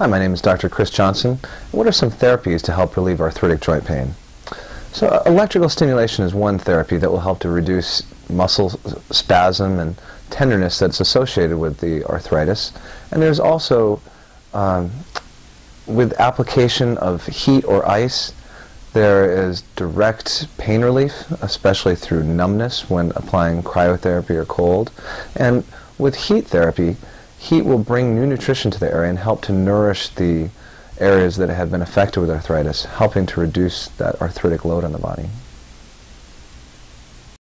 Hi, my name is Dr. Chris Johnsen. What are some therapies to help relieve arthritic joint pain? So uh, electrical stimulation is one therapy that will help to reduce muscle spasm and tenderness that's associated with the arthritis. And there's also, um, with application of heat or ice, there is direct pain relief, especially through numbness when applying cryotherapy or cold. And with heat therapy, heat will bring new nutrition to the area and help to nourish the areas that have been affected with arthritis, helping to reduce that arthritic load on the body.